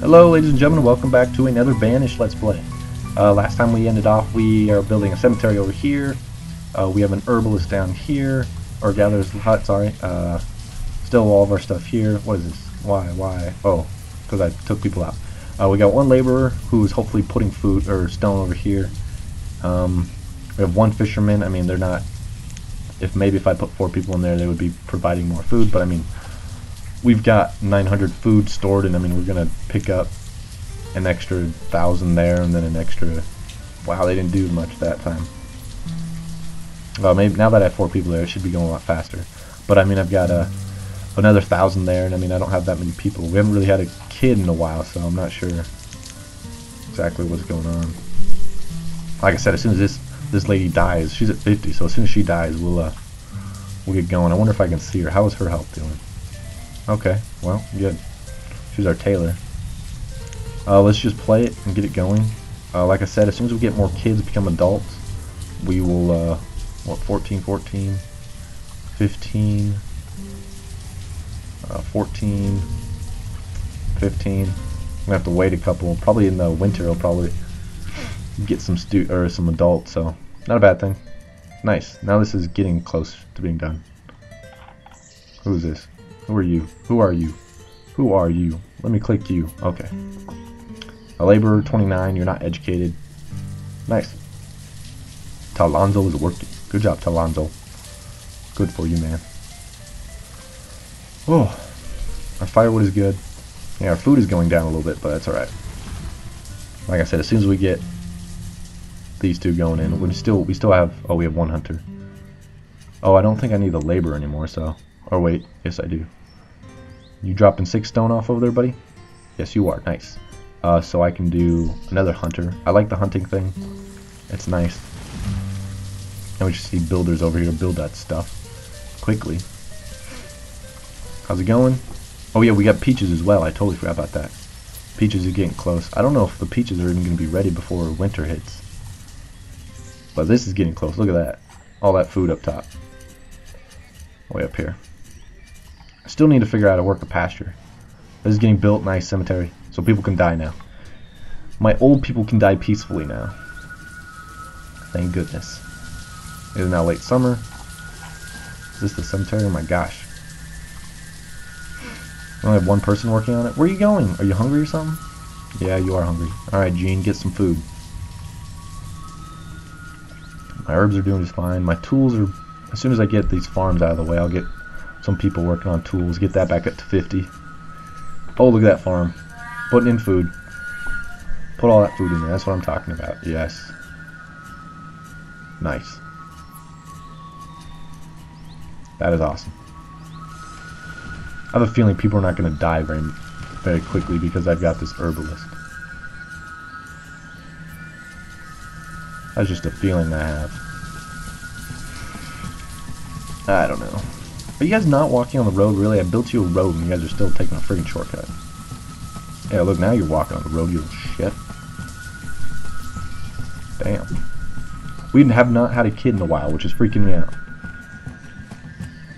Hello ladies and gentlemen, welcome back to another Banished Let's Play. Uh, last time we ended off, we are building a cemetery over here. Uh, we have an herbalist down here, or gatherer's hut, sorry. Uh, still all of our stuff here. What is this? Why, why? Oh, because I took people out. Uh, we got one laborer who's hopefully putting food, or stone over here. Um, we have one fisherman, I mean they're not, if maybe if I put four people in there they would be providing more food, but I mean we've got 900 food stored, and I mean, we're to pick up an extra thousand there, and then an extra. Wow, they didn't do much that time. Well, maybe now that I have four people there, it should be going a lot faster. But I mean, I've got a another thousand there, and I mean, I don't have that many people. We haven't really had a kid in a while, so I'm not sure exactly what's going on. Like I said, as soon as this this lady dies, she's at 50, so as soon as she dies, we'll uh, we'll get going. I wonder if I can see her. How is her health doing? Okay, well, good. She's our tailor. Uh, let's just play it and get it going. Uh, like I said, as soon as we get more kids become adults, we will, uh, what, 14, 14, 15, uh, 14, 15. We have to wait a couple. Probably in the winter, we will probably get some stu or some adults. So not a bad thing. Nice. Now this is getting close to being done. Who's this? Who are you? Who are you? Who are you? Let me click you. Okay. A laborer, 29. You're not educated. Nice. Talonzo is working. Good job, Talonzo. Good for you, man. Oh, our firewood is good. Yeah, our food is going down a little bit, but that's alright. Like I said, as soon as we get these two going in, we still we still have oh we have one hunter. Oh, I don't think I need the labor anymore, so or wait, yes I do. You dropping six stone off over there, buddy? Yes, you are. Nice. Uh, so I can do another hunter. I like the hunting thing. It's nice. And we just see builders over here build that stuff quickly. How's it going? Oh yeah, we got peaches as well. I totally forgot about that. Peaches are getting close. I don't know if the peaches are even going to be ready before winter hits. But this is getting close. Look at that. All that food up top. Way up here. I still need to figure out how to work a pasture. This is getting built, nice cemetery, so people can die now. My old people can die peacefully now. Thank goodness. It is now late summer. Is this the cemetery? Oh my gosh. I only have one person working on it. Where are you going? Are you hungry or something? Yeah, you are hungry. Alright, Gene, get some food. My herbs are doing just fine. My tools are... As soon as I get these farms out of the way, I'll get some people working on tools. Get that back up to 50. Oh, look at that farm. Putting in food. Put all that food in there. That's what I'm talking about. Yes. Nice. That is awesome. I have a feeling people are not going to die very, very quickly because I've got this herbalist. That's just a feeling I have. I don't know. Are you guys not walking on the road, really? I built you a road and you guys are still taking a freaking shortcut. Yeah, look, now you're walking on the road, you little shit. Damn. We have not had a kid in a while, which is freaking me out.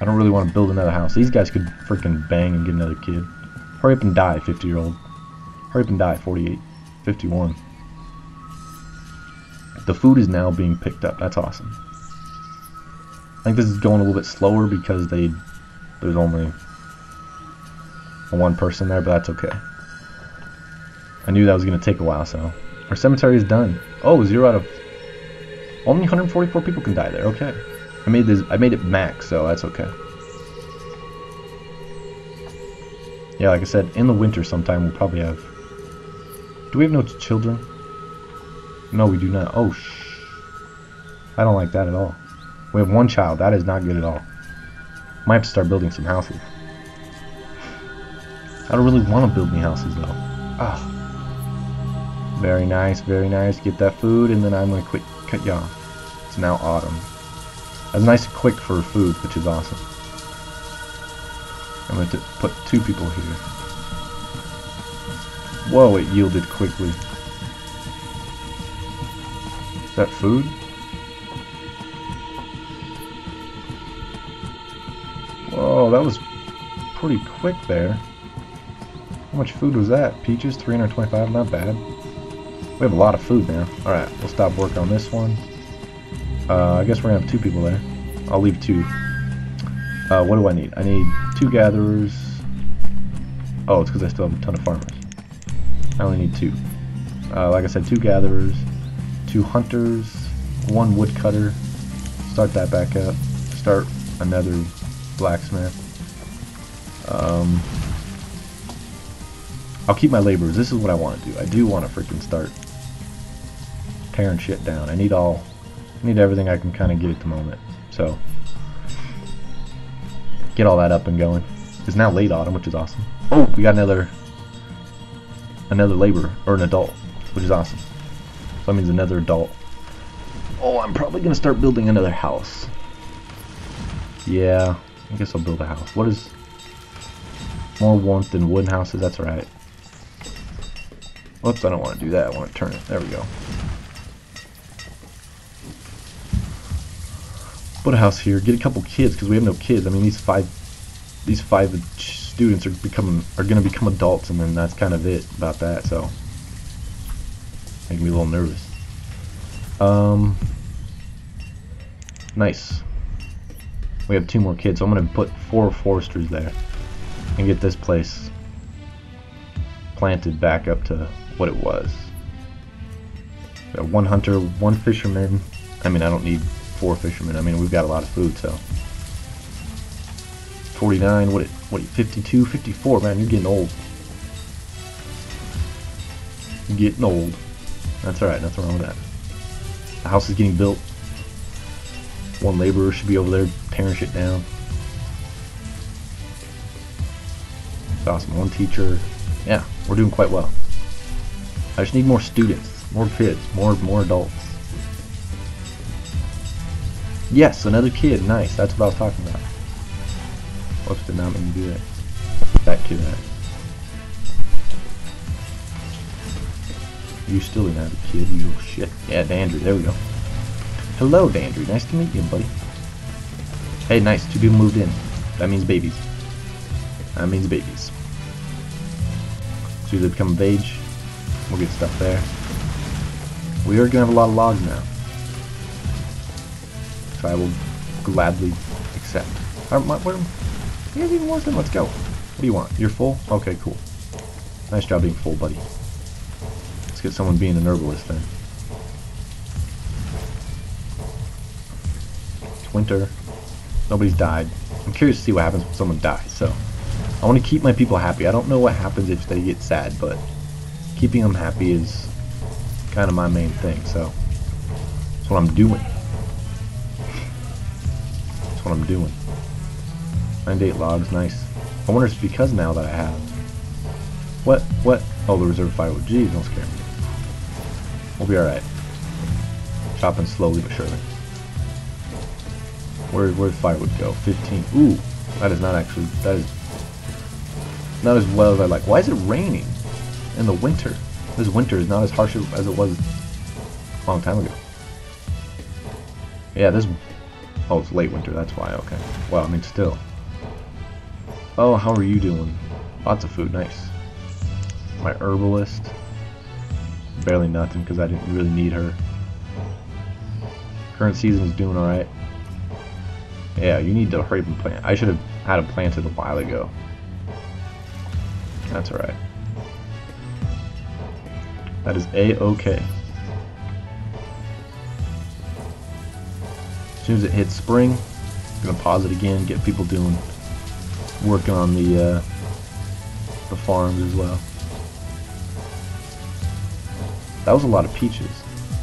I don't really want to build another house. These guys could freaking bang and get another kid. Hurry up and die, 50-year-old. Hurry up and die, 48, 51. The food is now being picked up. That's awesome. I think this is going a little bit slower because they there's only one person there, but that's okay. I knew that was going to take a while, so our cemetery is done. Oh, zero out of only 144 people can die there. Okay, I made this. I made it max, so that's okay. Yeah, like I said, in the winter sometime we'll probably have. Do we have no children? No, we do not. Oh, shh. I don't like that at all. We have one child. That is not good at all. Might have to start building some houses. I don't really want to build any houses though. Ah. Very nice, very nice. Get that food and then I'm going to quick cut you off. It's now autumn. That's nice and quick for food, which is awesome. I'm going to put two people here. Whoa, it yielded quickly. Is that food? That was pretty quick there. How much food was that? Peaches, 325, not bad. We have a lot of food now. Alright, we'll stop work on this one. Uh, I guess we're gonna have two people there. I'll leave two. Uh, what do I need? I need two gatherers. Oh, it's because I still have a ton of farmers. I only need two. Uh, like I said, two gatherers, two hunters, one woodcutter. Start that back up. Start another blacksmith. Um, I'll keep my laborers. This is what I want to do. I do want to freaking start tearing shit down. I need all, I need everything I can kind of get at the moment. So, get all that up and going. It's now late autumn, which is awesome. Oh, we got another, another laborer, or an adult, which is awesome. So that means another adult. Oh, I'm probably going to start building another house. Yeah, I guess I'll build a house. What is more warmth than wooden houses? That's right. Whoops, I don't want to do that. I want to turn it. There we go. Put a house here. Get a couple kids because we have no kids. I mean, these five, these five students are becoming are going to become adults, and then that's kind of it about that. So, making me a little nervous. Um, nice. We have two more kids, so I'm going to put four foresters there and get this place planted back up to what it was. one hunter, one fisherman. I mean, I don't need four fishermen. I mean, we've got a lot of food, so. 49, what, what, 52, 54, man, you're getting old. You're getting old. That's alright, nothing wrong with that. The house is getting built. One laborer should be over there tearing shit down. Awesome. One teacher. Yeah, we're doing quite well. I just need more students, more kids, more more adults. Yes, another kid. Nice. That's what I was talking about. Whoops, did not mean to do that. Back to that. You still didn't have a kid, you little shit. Yeah, Dandry. There we go. Hello, Dandry. Nice to meet you, buddy. Hey, nice. Two people moved in. That means babies. That means babies. So they become of age. We'll get stuff there. We are going to have a lot of logs now. So I will gladly accept. Are, my, what, you guys even working? Let's go. What do you want? You're full? Okay, cool. Nice job being full, buddy. Let's get someone being an herbalist then. It's winter. Nobody's died. I'm curious to see what happens when someone dies, so... I want to keep my people happy. I don't know what happens if they get sad, but keeping them happy is kind of my main thing, so that's what I'm doing. That's what I'm doing. 98 logs, nice. I wonder if it's because now that I have. What? What? Oh, the reserve firewood. Jeez, don't scare me. We'll be alright. Chopping slowly but surely. Where, where'd firewood go? 15. Ooh, that is not actually, that is not as well as I like. Why is it raining in the winter? This winter is not as harsh as it was a long time ago. Yeah, this... Oh, it's late winter, that's why, okay. Well, I mean, still. Oh, how are you doing? Lots of food, nice. My herbalist. Barely nothing, because I didn't really need her. Current season is doing alright. Yeah, you need to hurry up and plant. I should have had it planted a while ago. That's alright. That is A-okay. As soon as it hits spring, I'm gonna pause it again, get people doing, working on the, uh, the farms as well. That was a lot of peaches.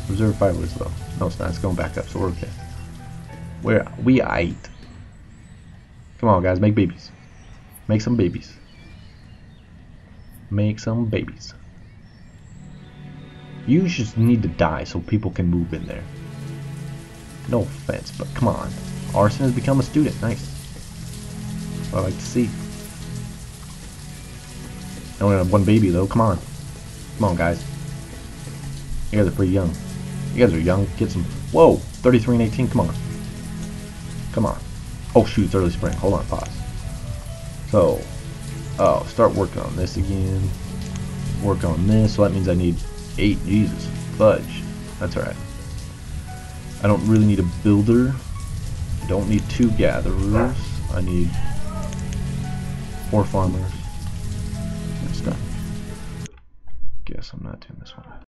Reserve fibers though. No, it's not. It's going back up, so we're okay. Where we ate. Come on, guys, make babies. Make some babies make some babies. You just need to die so people can move in there. No offense, but come on. Arson has become a student. Nice. I like to see. I only have one baby though. Come on. Come on, guys. You guys are pretty young. You guys are young. Get some. Whoa! 33 and 18. Come on. Come on. Oh shoot, it's early spring. Hold on, pause. So, Oh, start working on this again. Work on this. So that means I need eight. Jesus, fudge. That's alright. I don't really need a builder. I don't need two gatherers. I need four farmers. That's done. Guess I'm not doing this one.